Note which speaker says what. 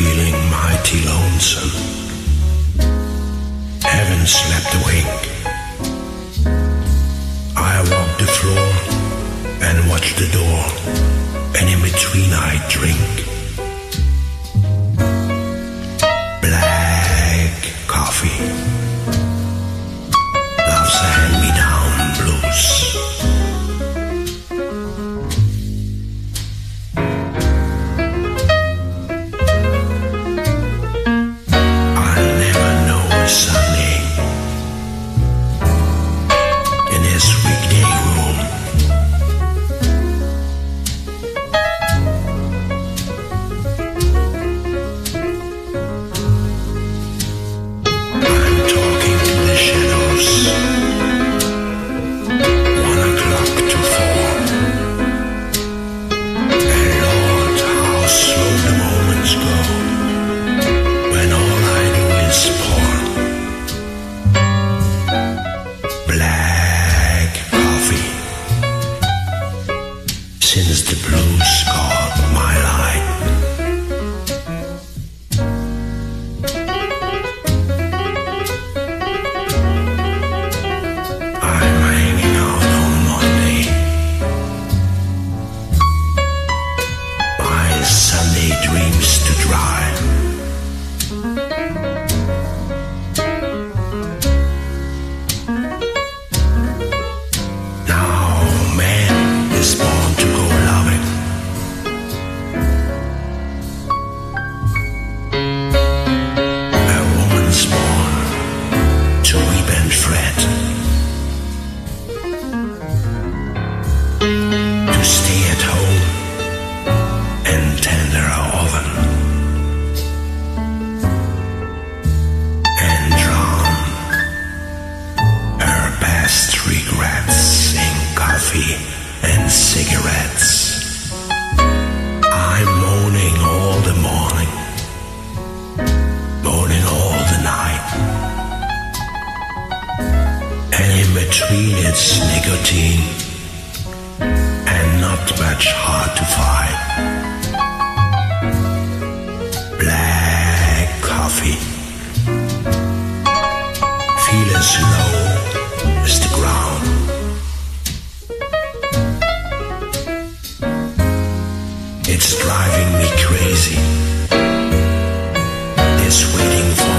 Speaker 1: feeling mighty lonesome. haven't slept a wink. I walk the floor and watch the door, and in between I drink. this week. dry. between its nicotine and not much hard to find. Black coffee. Feel as low as the ground. It's driving me crazy. It's waiting for